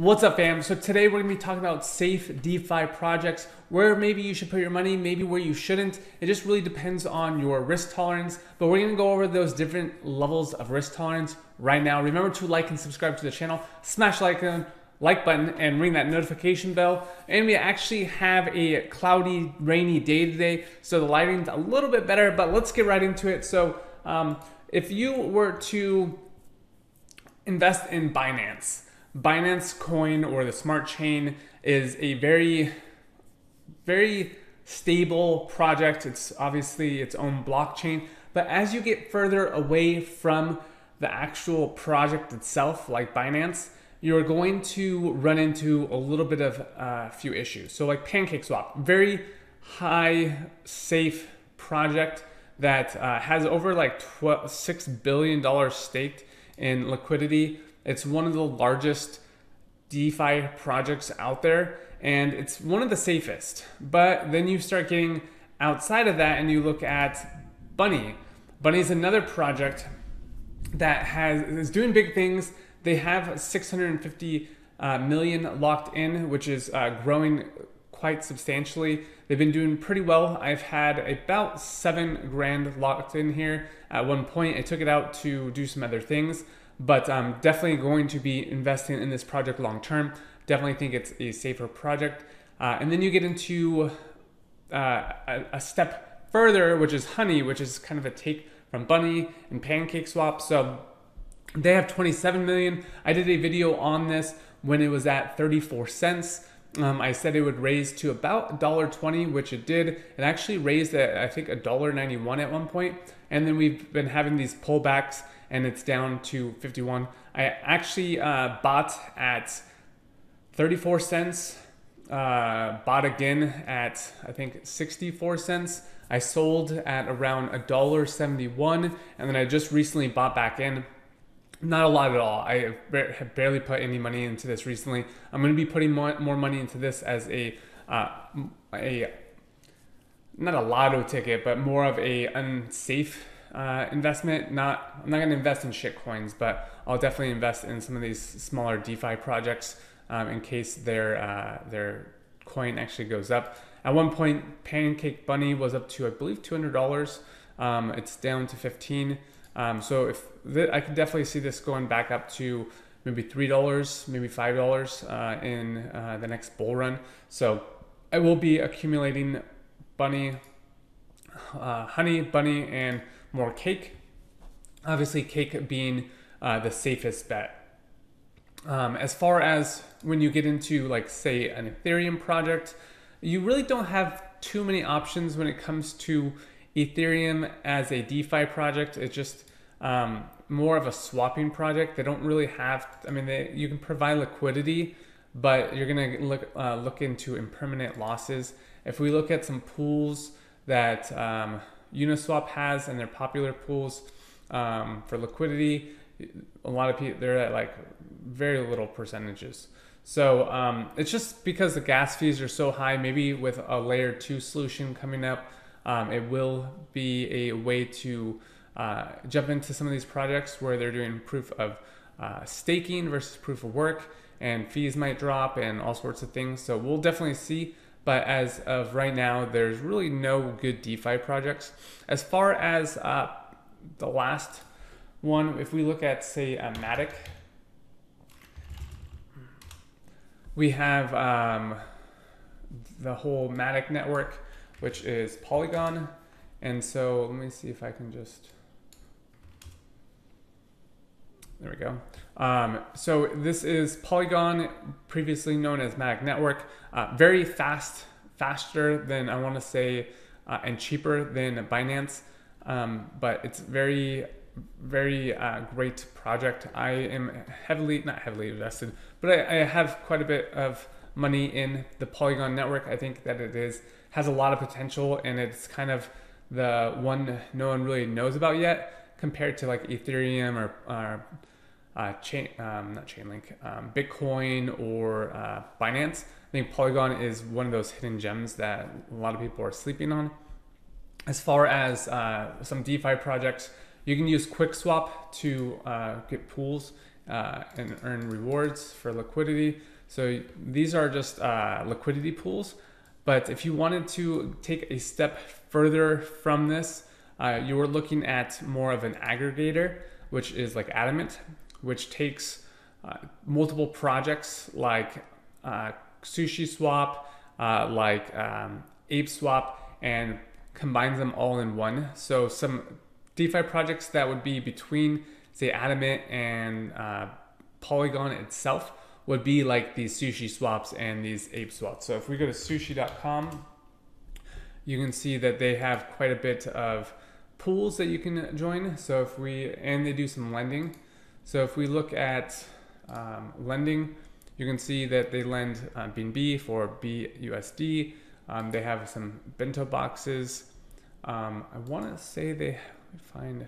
What's up, fam? So today we're gonna be talking about safe DeFi projects, where maybe you should put your money, maybe where you shouldn't. It just really depends on your risk tolerance. But we're gonna go over those different levels of risk tolerance right now. Remember to like and subscribe to the channel, smash like button, like button, and ring that notification bell. And we actually have a cloudy, rainy day today, so the lighting's a little bit better. But let's get right into it. So um, if you were to invest in Binance Binance Coin or the Smart Chain is a very, very stable project. It's obviously its own blockchain. But as you get further away from the actual project itself, like Binance, you're going to run into a little bit of a uh, few issues. So, like PancakeSwap, very high, safe project that uh, has over like $6 billion staked in liquidity it's one of the largest DeFi projects out there, and it's one of the safest. But then you start getting outside of that, and you look at Bunny. Bunny is another project that has is doing big things. They have 650 uh, million locked in, which is uh, growing quite substantially. They've been doing pretty well. I've had about seven grand locked in here at one point. I took it out to do some other things, but I'm definitely going to be investing in this project long term. Definitely think it's a safer project. Uh, and then you get into uh, a, a, step further, which is Hunny, which is kind of a take from Bunny and Pancake Swap. So they have 27 million. I did a video on this when it was at 34 cents. Um, I said it would raise to about $1.20, which it did. It actually raised at, I think, $1.91 at one point. And then we've been having these pullbacks and it's down to 51. I actually uh, bought at 34 cents, uh, bought again at I think 64 cents. I sold at around $1.71 and then I just recently bought back in. Not a lot at all. I have barely put any money into this recently. I'm going to be putting more, more money into this as a uh, a not a lotto ticket, but more of a unsafe uh, investment. Not I'm not going to invest in shit coins, but I'll definitely invest in some of these smaller DeFi projects um, in case their uh, their coin actually goes up. At one point, Pancake Bunny was up to I believe two hundred dollars. Um, it's down to fifteen. Um, so if th- I could definitely see this going back up to maybe three dollars, maybe five dollars uh, in uh, the next bull run. So I will be accumulating bunny, uh, hunny, bunny, and more cake. Obviously, cake being uh, the safest bet. Um, as far as when you get into, like, say, an Ethereum project, you really don't have too many options when it comes to Ethereum as a DeFi project. It just um, more of a swapping project. They don't really have. I mean, they, you can provide liquidity, but you're gonna look uh, look into impermanent losses. If we look at some pools that um, Uniswap has and their popular pools um, for liquidity. A lot of people they're at like very little percentages. So um, it's just because the gas fees are so high. Maybe with a layer two solution coming up, um, it will be a way to uh, jump into some of these projects where they're doing proof of uh, staking versus proof of work, and fees might drop and all sorts of things. So we'll definitely see. But as of right now, there's really no good DeFi projects. As far as uh, the last one, if we look at, say, a Matic, we have um, the whole Matic network, which is Polygon. And so let me see if I can just. There we go. Um, so this is Polygon, previously known as Matic Network. Uh, very fast, faster than I want to say, uh, and cheaper than Binance. Um, but it's very, very uh, great project. I am heavily, not heavily invested, but I, I have quite a bit of money in the Polygon network. I think that it is has a lot of potential, and it's kind of the one no one really knows about yet compared to like Ethereum or, or uh, chain, um, not Chainlink, um, Bitcoin or uh, Binance. I think Polygon is one of those hidden gems that a lot of people are sleeping on. As far as uh, some DeFi projects, you can use QuickSwap to uh, get pools uh, and earn rewards for liquidity. So these are just uh, liquidity pools. But if you wanted to take a step further from this, you were looking at more of an aggregator, which is like Adamant, which takes uh, multiple projects like uh, Sushi Swap, uh, like um, Ape Swap, and combines them all in one. So some DeFi projects that would be between, say, Adamant and uh, Polygon itself would be like these sushi swaps and these ape swaps. So if we go to sushi.com, you can see that they have quite a bit of pools that you can join. So if we, and they do some lending. So if we look at um, lending, you can see that they lend uh, BNB for BUSD. Um, they have some bento boxes. Um, I want to say they find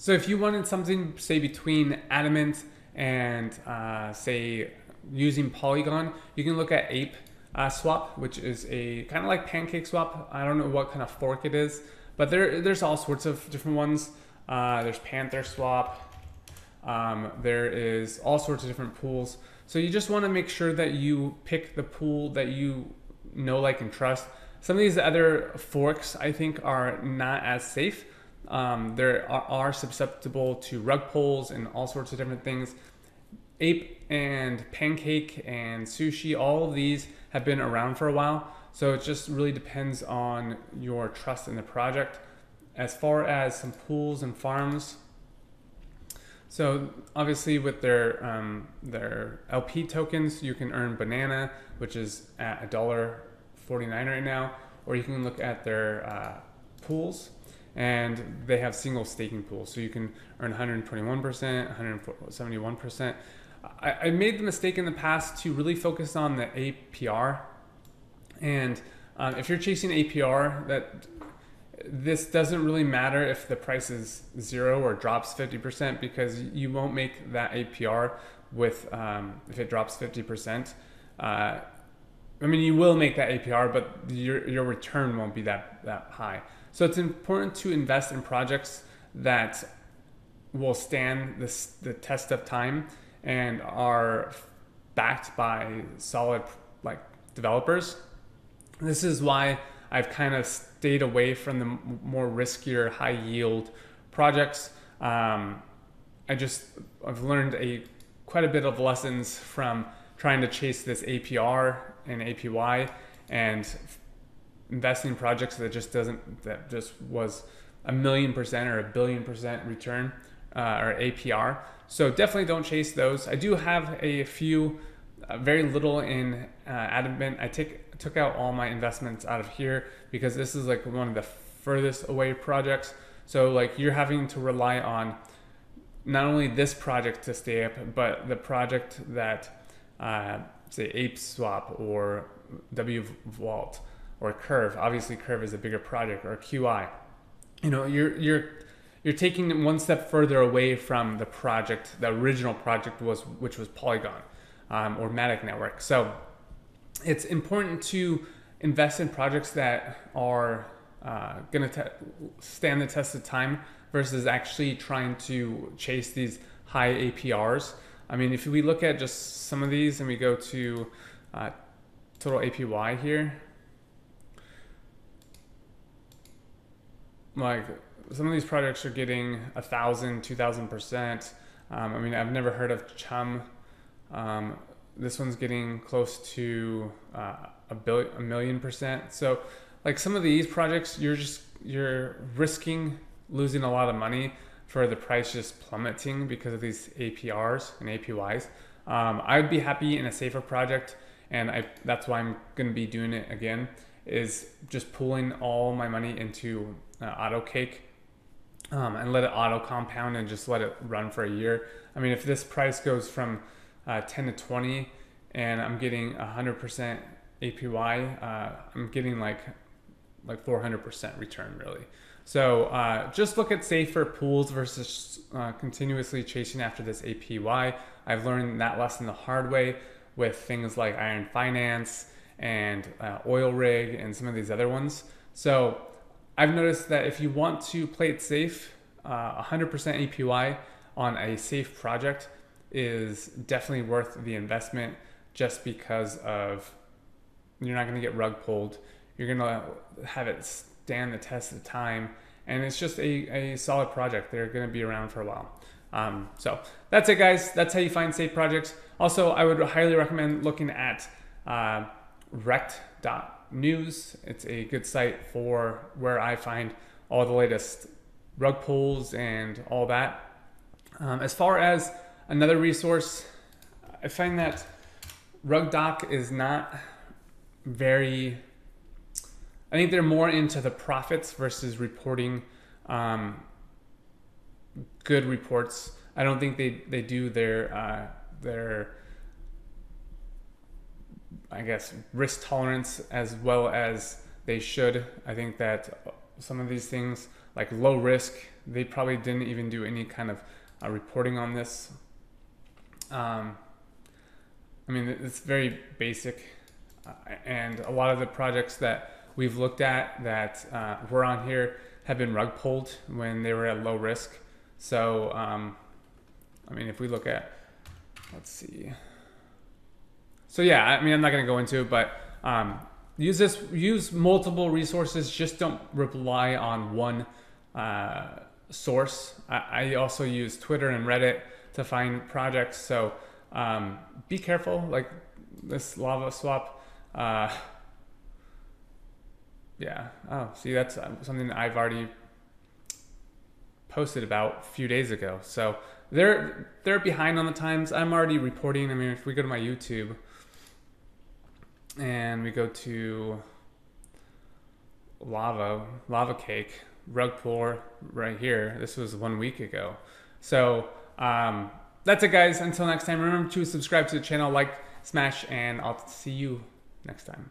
So if you wanted something, say between Adamant and uh, say using Polygon, you can look at Ape uh, Swap, which is a kind of like Pancake Swap. I don't know what kind of fork it is, but there there's all sorts of different ones. Uh, there's Panther Swap. Um, there is all sorts of different pools. So you just want to make sure that you pick the pool that you know, like, and trust. Some of these other forks I think are not as safe. Um, there are, are, susceptible to rug pulls and all sorts of different things. Ape and Pancake and Sushi, all of these have been around for a while. So it just really depends on your trust in the project. As far as some pools and farms, so obviously with their um, their LP tokens, you can earn banana, which is at a dollar forty nine right now, or you can look at their uh, pools and they have single staking pools. So you can earn 121%, 171%. I, I made the mistake in the past to really focus on the APR. And um, if you're chasing APR, that this doesn't really matter if the price is zero or drops 50% because you won't make that APR with um, if it drops 50%. Uh, I mean, you will make that APR, but your, your return won't be that, that high. So it's important to invest in projects that will stand this, the test of time and are backed by solid like developers. This is why I've kind of stayed away from the more riskier, high yield projects. Um, I just I've learned a quite a bit of lessons from trying to chase this APR and APY and investing in projects that just doesn't that just was a million percent or a billion percent return uh, or APR. So definitely don't chase those. I do have a few, uh, very little in uh, Adamant. I take took out all my investments out of here because this is like one of the furthest away projects. So like you're having to rely on not only this project to stay up, but the project that uh, say Ape Swap or W Vault or Curve. Obviously, Curve is a bigger project or QI. You know, you're you're you're taking one step further away from the project. The original project was which was Polygon um, or Matic Network. So it's important to invest in projects that are uh, going to stand the test of time versus actually trying to chase these high APRs. I mean, if we look at just some of these and we go to uh, total APY here, like some of these projects are getting a thousand, two thousand percent. Um, I mean, I've never heard of Chum. Um, this one's getting close to uh, a billion, a million percent. So like some of these projects, you're just you're risking losing a lot of money for the price just plummeting because of these APRs and APYs. Um, I would be happy in a safer project, and I, that's why I'm going to be doing it again. Is just pulling all my money into uh, AutoCake um, and let it auto compound and just let it run for a year. I mean, if this price goes from uh, 10 to 20 and I'm getting 100% APY, uh, I'm getting like like 400% return really. So uh, just look at safer pools versus uh, continuously chasing after this APY. I've learned that lesson the hard way with things like Iron Finance and uh, Oil Rig and some of these other ones. So I've noticed that if you want to play it safe, 100% uh, APY on a safe project is definitely worth the investment just because of you're not going to get rug pulled. You're going to have it stand the test of time. And it's just a, a solid project. They're going to be around for a while. Um, so that's it, guys. That's how you find safe projects. Also, I would highly recommend looking at uh, rekt.news. It's a good site for where I find all the latest rug pulls and all that. Um, as far as another resource, I find that RugDoc is not very I think they're more into the profits versus reporting um, good reports. I don't think they, they do their uh, their I guess risk tolerance as well as they should. I think that some of these things like low risk, they probably didn't even do any kind of uh, reporting on this. Um, I mean, it's very basic, uh, and a lot of the projects that we've looked at that uh, were on here have been rug pulled when they were at low risk. So, um, I mean, if we look at, let's see. So yeah, I mean, I'm not going to go into it, but um, use this, use multiple resources. Just don't rely on one uh, source. I, I, also use Twitter and Reddit to find projects. So um, be careful. Like this lava swap. Uh, yeah. Oh, see, that's uh, something that I've already posted about a few days ago. So they're they're behind on the times. I'm already reporting. I mean, if we go to my YouTube and we go to lava lava cake rug pull right here. This was one week ago. So um, that's it, guys. Until next time, remember to subscribe to the channel, like, smash, and I'll see you next time.